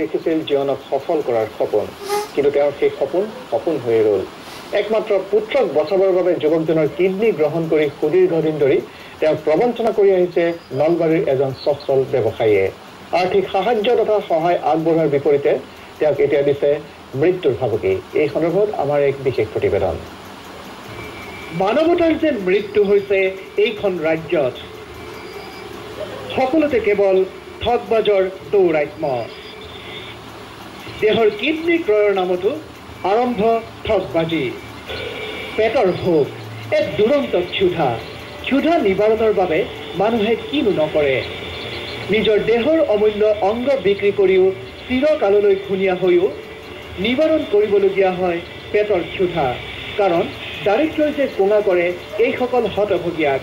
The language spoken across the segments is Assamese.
দেখিছিল জীৱনক সফল কৰাৰ সপোন। কিন্তু তেওঁৰ সেই সপোন সপোন হৈ ৰ'ল। একমাত্ৰ পুত্ৰক বচাবৰ বাবে যুৱকজনৰ কিডনী গ্ৰহণ কৰি সুদীৰ্ঘ দিন ধৰি তেওঁক প্ৰবঞ্চনা কৰি আহিছে নলবাৰীৰ এজন সচ্ছল ব্যৱসায়ীয়ে। আৰ্থিক সাহায্য তথা সহায় আগবঢ়োৱাৰ বিপৰীতে তেওঁক এতিয়া দিছে মৃত্যুৰ ভাবুকি। এই সন্দৰ্ভত আমাৰ এক বিশেষ প্ৰতিবেদন। মানৱতাৰ যেন মৃত্যু হৈছে এইখন ৰাজ্যত সকলোতে কেৱল ঠগবাজৰ দৌৰাত্ম দেহৰ কিডনী ক্ৰয়ৰ নামতো আৰম্ভ ঠগবাজি পেটৰ ভোক এক দুৰন্ত ক্ষুধা। ক্ষুধা নিবাৰণৰ বাবে মানুহে কিনো নকৰে। নিজৰ দেহৰ অমূল্য অংগ বিক্ৰী কৰিও চিৰকাললৈ ঘূণীয়া হৈও নিবাৰণ কৰিবলগীয়া হয় পেটৰ ক্ষুধা। কাৰণ দাৰিদ্ৰই যে কোঙা কৰে এইসকল হতভগীয়াক।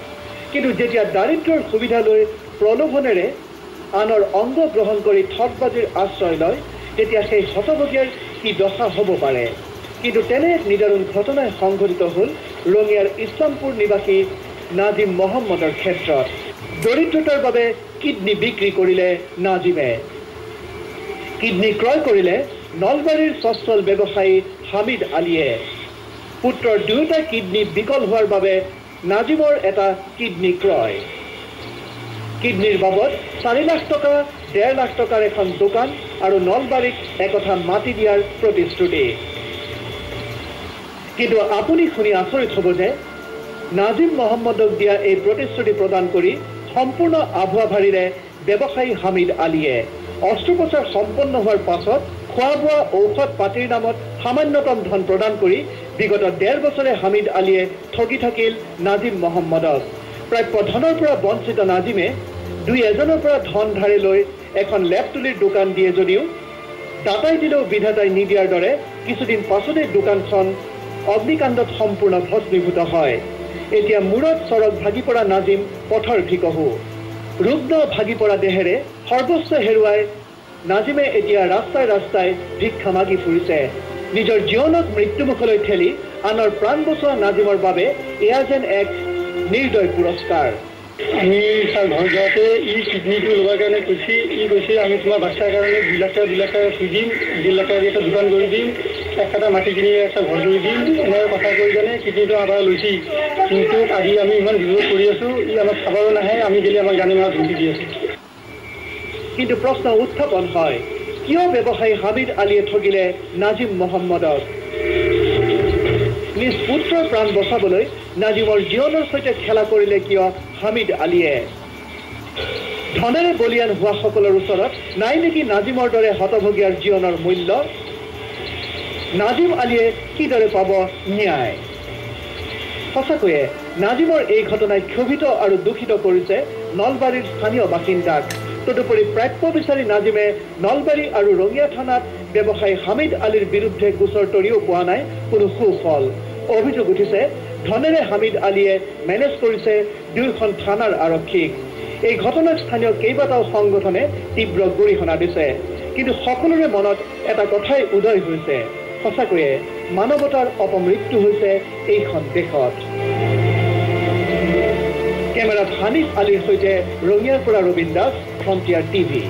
কিন্তু যেতিয়া দাৰিদ্ৰৰ সুবিধা লৈ প্ৰলোভনেৰে আনৰ অংগ গ্ৰহণ কৰি ঠগবাজিৰ আশ্ৰয় লয় তেতিয়া সেই হতভগীয়াৰ কি দশা হ'ব পাৰে? কিন্তু তেনে এক নিদাৰুণ ঘটনাই সংঘটিত হ'ল ৰঙিয়াৰ ইছলামপুৰ নিবাসী নাজিম মহম্মদৰ ক্ষেত্ৰত। দৰিদ্ৰতাৰ বাবে কিডনী বিক্ৰী কৰিলে নাজিমে। কিডনী ক্ৰয় কৰিলে নলবাৰীৰ সচ্ছল ব্যৱসায়ী হামিদ আলীয়ে। পুত্ৰৰ দুয়োটা কিডনী বিকল হোৱাৰ বাবে নাজিমৰ এটা কিডনী ক্ৰয়। কিডনীৰ বাবদ চাৰি লাখ টকা ডেৰ লাখ টকাৰ এখন দোকান আৰু নলবাৰীক একথা মাতি দিয়াৰ প্ৰতিশ্ৰুতি। কিন্তু আপুনি শুনি আচৰিত হ'ব যে নাজিম মহম্মদক দিয়া এই প্ৰতিশ্ৰুতি প্ৰদান কৰি সম্পূৰ্ণ আভুৱা ভাৰীৰে ব্যৱসায়ী হামিদ আলীয়ে অস্ত্ৰোপচাৰ সম্পন্ন হোৱাৰ পাছত খোৱা বোৱা ঔষধ পাতিৰ নামত সামান্যতম ধন প্ৰদান কৰি বিগত ডেৰ বছৰে হামিদ আলীয়ে ঠগি থাকিল নাজিম মহম্মদক। প্ৰাপ্য ধনৰ পৰা বঞ্চিত নাজিমে দুই এজনৰ পৰা ধন ধাৰে লৈ এখন লেপতুলিৰ দোকান দিয়ে যদিও দাতাই দিলেও বিধাতাই নিদিয়াৰ দৰে কিছুদিন পাছতে দোকানখন অগ্নিকাণ্ডত সম্পূৰ্ণ ভস্মীভূত হয়। এতিয়া মূৰত চৰক ভাগি পৰা নাজিম পথৰ ভিকহু। ৰুগ্ন ভাগি পৰা দেহেৰে সৰ্বোচ্চ হেৰুৱাই নাজিমে এতিয়া ৰাস্তাই ৰাস্তাই ভিক্ষা মাগি ফুৰিছে। নিজৰ জীৱনক মৃত্যুমুখলৈ ঠেলি আনৰ প্ৰাণ বচোৱা নাজিমৰ বাবে এয়া যেন এক নিৰ্দয় পুৰস্কাৰ। আমি তাৰ ঘৰ যাওঁতে ই কিডনীটো লোৱাৰ কাৰণে কৈছে ই কৈছে আমি তোমাৰ বাচ্চাৰ কাৰণে দুই লাখ টকা দুই লাখ টকা চুই দিম দুই লাখ টকা এটা দোকান কৰি দিম এক কটা মাটি কিনি এটা ঘৰ কৰি দিম এনেকৈ কথা কৈ কেনে কিডনীটো আমাৰ লৈছে। কিন্তু আজি আমি ইমান বিৰোধ কৰি আছোঁ ই আমাক চাবও নাহে আমি গেলি আমাক জানি মাক ধুকি দি আছোঁ। কিন্তু প্ৰশ্ন উত্থাপন হয় কিয় ব্যৱসায়ী হামিদ আলীয়ে ঠগিলে নাজিম মহম্মদক? নিজ পুত্ৰৰ প্ৰাণ বচাবলৈ নাজিমৰ জীৱনৰ সৈতে খেলা কৰিলে কিয় হামিদ আলীয়ে? ধনেৰে বলিয়ান হোৱাসকলৰ ওচৰত নাই নেকি নাজিমৰ দৰে হতভগীয়াৰ জীৱনৰ মূল্য? নাজিম আলীয়ে কিদৰে পাব ন্যায়? সঁচাকৈয়ে নাজিমৰ এই ঘটনাই ক্ষোভিত আৰু দূষিত কৰিছে নলবাৰীৰ স্থানীয় বাসিন্দাক। তদুপৰি প্ৰাপ্য বিচাৰি নাজিমে নলবাৰী আৰু ৰঙিয়া থানাত ব্যৱসায়ী হামিদ আলীৰ বিৰুদ্ধে গোচৰ তৰিও পোৱা নাই কোনো সুফল। অভিযোগ উঠিছে ধনেৰে হামিদ আলীয়ে মেনেজ কৰিছে দুয়োখন থানাৰ আৰক্ষীক এই ঘটনাত স্থানীয় কেইবাটাও সংগঠনে তীব্ৰ গৰিহণা দিছে। কিন্তু সকলোৰে মনত এটা কথাই উদয় হৈছে। সঁচাকৈয়ে মানৱতাৰ অপমৃত্যু হৈছে এইখন দেশত। কেমেৰাত হানিফ আলীৰ সৈতে ৰঙিয়াৰ পৰা ৰবীন দাস ফ্ৰণ্টিয়াৰ টিভি।